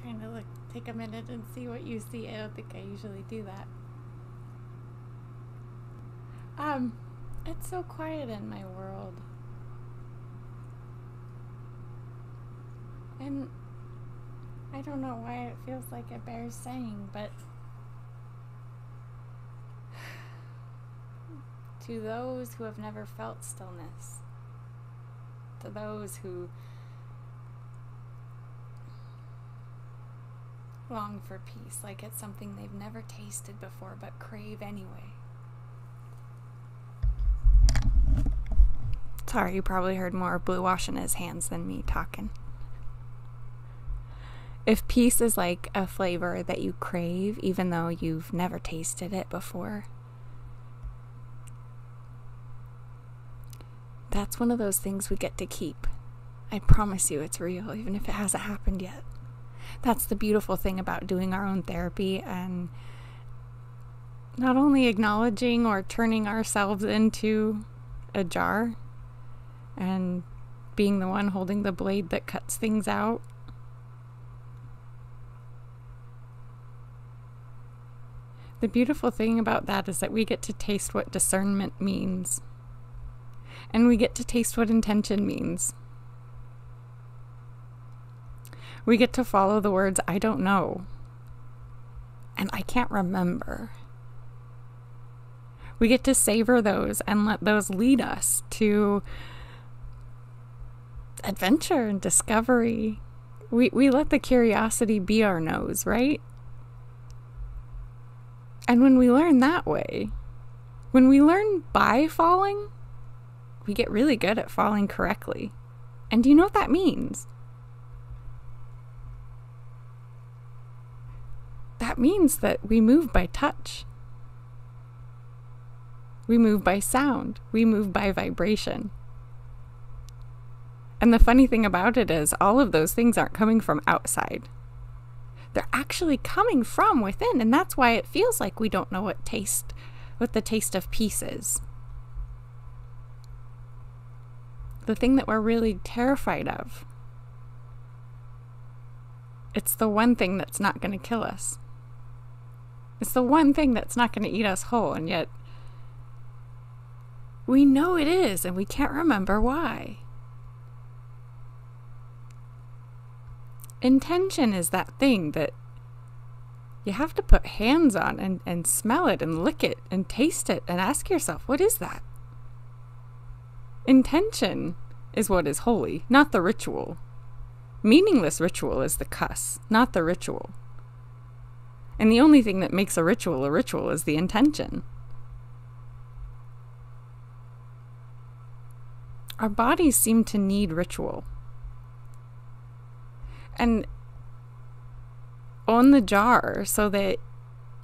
Trying to look, take a minute and see what you see. I don't think I usually do that. Um, it's so quiet in my world. And I don't know why it feels like it bears saying, but to those who have never felt stillness, to those who long for peace like it's something they've never tasted before but crave anyway. Sorry, you probably heard more blue wash in his hands than me talking. If peace is like a flavor that you crave, even though you've never tasted it before, that's one of those things we get to keep. I promise you it's real, even if it hasn't happened yet. That's the beautiful thing about doing our own therapy and not only acknowledging or turning ourselves into a jar and being the one holding the blade that cuts things out. The beautiful thing about that is that we get to taste what discernment means. And we get to taste what intention means. We get to follow the words, I don't know. And I can't remember. We get to savor those and let those lead us to adventure and discovery. We, we let the curiosity be our nose, right? And when we learn that way, when we learn by falling, we get really good at falling correctly. And do you know what that means? Means that we move by touch. We move by sound. We move by vibration. And the funny thing about it is, all of those things aren't coming from outside. They're actually coming from within, and that's why it feels like we don't know what taste, what the taste of peace is. The thing that we're really terrified of. It's the one thing that's not going to kill us. It's the one thing that's not going to eat us whole, and yet we know it is, and we can't remember why. intention is that thing that you have to put hands on and, and smell it and lick it and taste it and ask yourself, what is that? Intention is what is holy, not the ritual. Meaningless ritual is the cuss, not the ritual. And the only thing that makes a ritual a ritual is the intention. Our bodies seem to need ritual and own the jar so that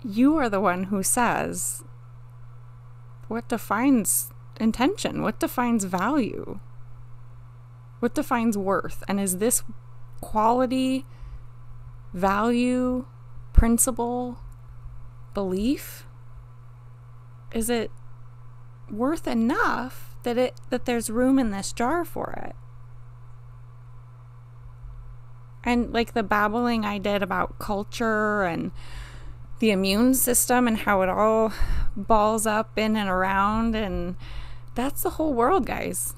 you are the one who says what defines intention, what defines value, what defines worth, and is this quality, value, principle, belief? Is it worth enough that it that there's room in this jar for it? and like the babbling I did about culture and the immune system and how it all balls up in and around and that's the whole world guys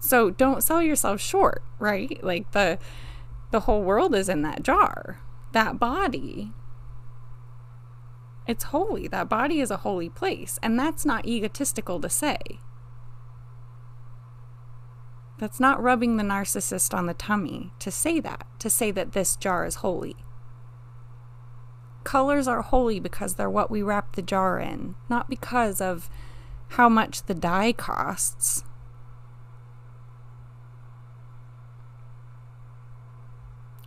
so don't sell yourself short right like the the whole world is in that jar that body it's holy that body is a holy place and that's not egotistical to say that's not rubbing the narcissist on the tummy to say that, to say that this jar is holy. Colors are holy because they're what we wrap the jar in, not because of how much the dye costs.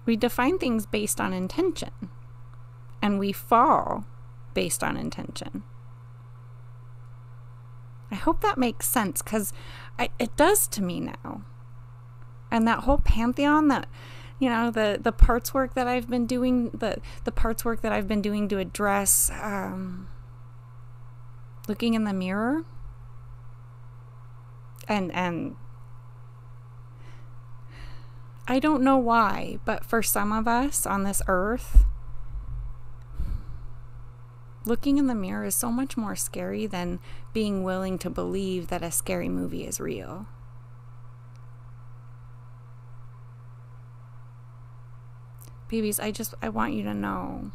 We define things based on intention, and we fall based on intention. I hope that makes sense because it does to me now. And that whole pantheon that you know the the parts work that I've been doing the the parts work that I've been doing to address um, looking in the mirror and and I don't know why, but for some of us on this earth, looking in the mirror is so much more scary than being willing to believe that a scary movie is real. Babies, I just I want you to know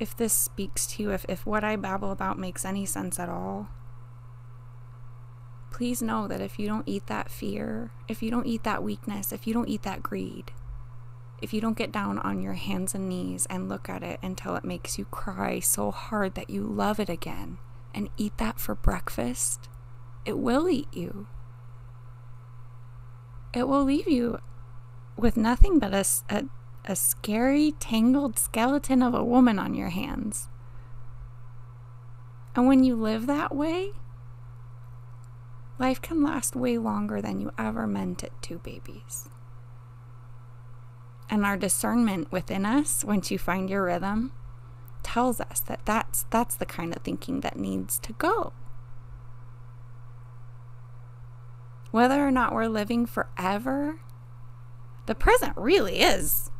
if this speaks to you, if, if what I babble about makes any sense at all, please know that if you don't eat that fear, if you don't eat that weakness, if you don't eat that greed, if you don't get down on your hands and knees and look at it until it makes you cry so hard that you love it again and eat that for breakfast, it will eat you. It will leave you with nothing but a, a a scary, tangled skeleton of a woman on your hands. And when you live that way, life can last way longer than you ever meant it to, babies. And our discernment within us, once you find your rhythm, tells us that that's, that's the kind of thinking that needs to go. Whether or not we're living forever, the present really is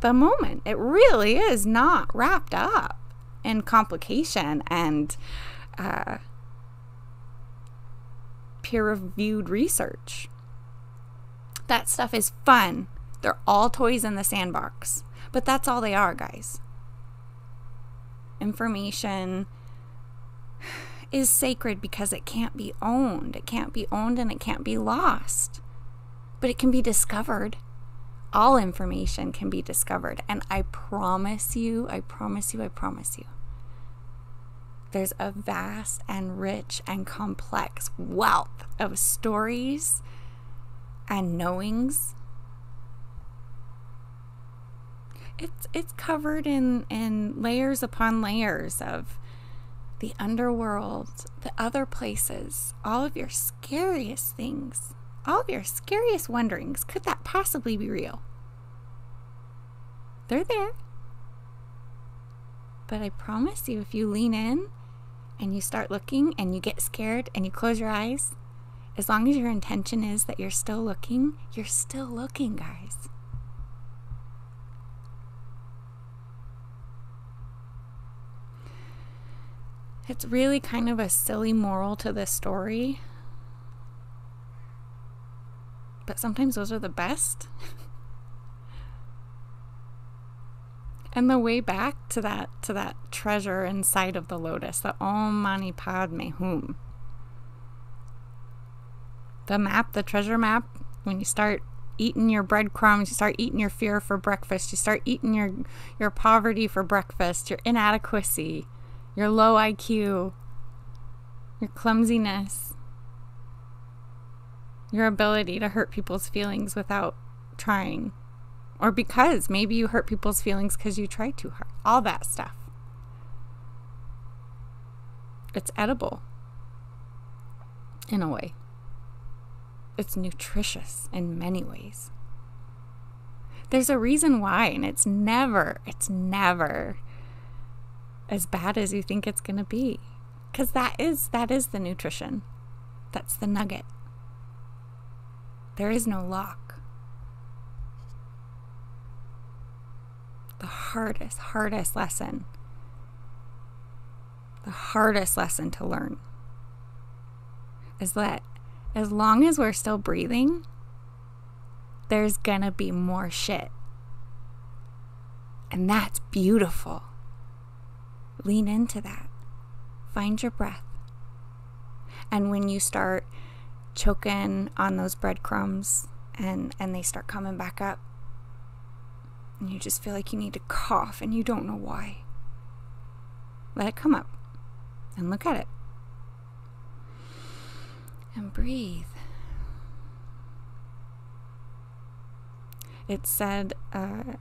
the moment. It really is not wrapped up in complication and uh, peer reviewed research. That stuff is fun. They're all toys in the sandbox. But that's all they are, guys. Information is sacred because it can't be owned. It can't be owned and it can't be lost. But it can be discovered all information can be discovered. And I promise you, I promise you, I promise you, there's a vast and rich and complex wealth of stories and knowings. It's, it's covered in, in layers upon layers of the underworld, the other places, all of your scariest things all of your scariest wonderings. Could that possibly be real? They're there. But I promise you, if you lean in and you start looking and you get scared and you close your eyes, as long as your intention is that you're still looking, you're still looking, guys. It's really kind of a silly moral to this story but sometimes those are the best. and the way back to that to that treasure inside of the lotus, the Om Mani Padme Hum. The map, the treasure map, when you start eating your breadcrumbs, you start eating your fear for breakfast, you start eating your your poverty for breakfast, your inadequacy, your low IQ, your clumsiness, your ability to hurt people's feelings without trying. Or because maybe you hurt people's feelings because you try too hard. All that stuff. It's edible in a way. It's nutritious in many ways. There's a reason why, and it's never, it's never as bad as you think it's going to be. Cuz that is that is the nutrition. That's the nugget. There is no lock. The hardest, hardest lesson, the hardest lesson to learn is that as long as we're still breathing, there's gonna be more shit. And that's beautiful. Lean into that. Find your breath. And when you start choking on those breadcrumbs and and they start coming back up and you just feel like you need to cough and you don't know why let it come up and look at it and breathe it's said uh,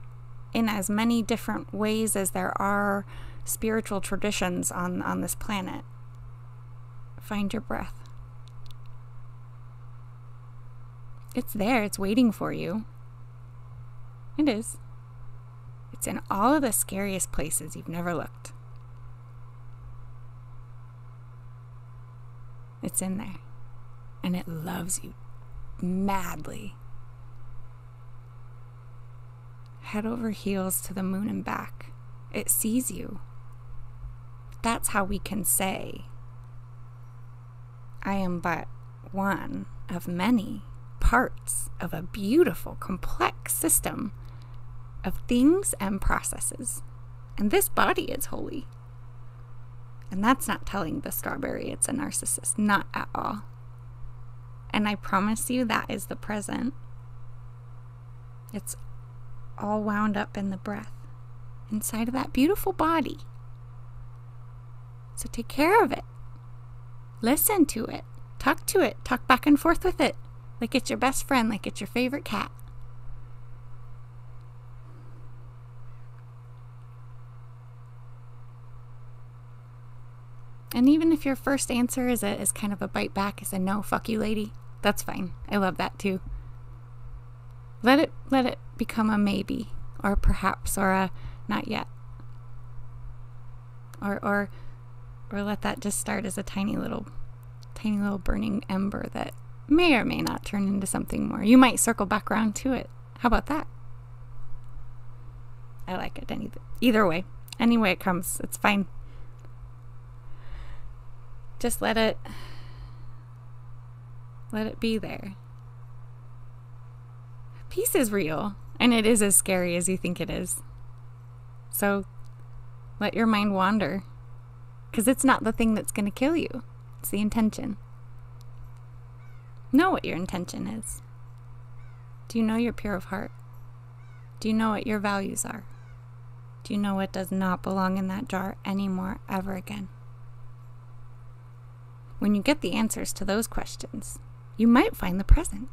in as many different ways as there are spiritual traditions on on this planet find your breath It's there, it's waiting for you. It is. It's in all of the scariest places you've never looked. It's in there. And it loves you madly. head over heels to the moon and back. It sees you. That's how we can say, I am but one of many parts of a beautiful, complex system of things and processes. And this body is holy. And that's not telling the strawberry it's a narcissist, not at all. And I promise you that is the present. It's all wound up in the breath inside of that beautiful body. So take care of it. Listen to it. Talk to it. Talk back and forth with it. Like it's your best friend, like it's your favorite cat. And even if your first answer is a, is kind of a bite back, is a no, fuck you, lady, that's fine. I love that too. Let it let it become a maybe, or perhaps, or a not yet. Or or or let that just start as a tiny little tiny little burning ember that may or may not turn into something more. You might circle back around to it. How about that? I like it any either way. Any way it comes, it's fine. Just let it let it be there. Peace is real, and it is as scary as you think it is. So let your mind wander. Because it's not the thing that's going to kill you, it's the intention. Know what your intention is. Do you know you're pure of heart? Do you know what your values are? Do you know what does not belong in that jar anymore, ever again? When you get the answers to those questions, you might find the present.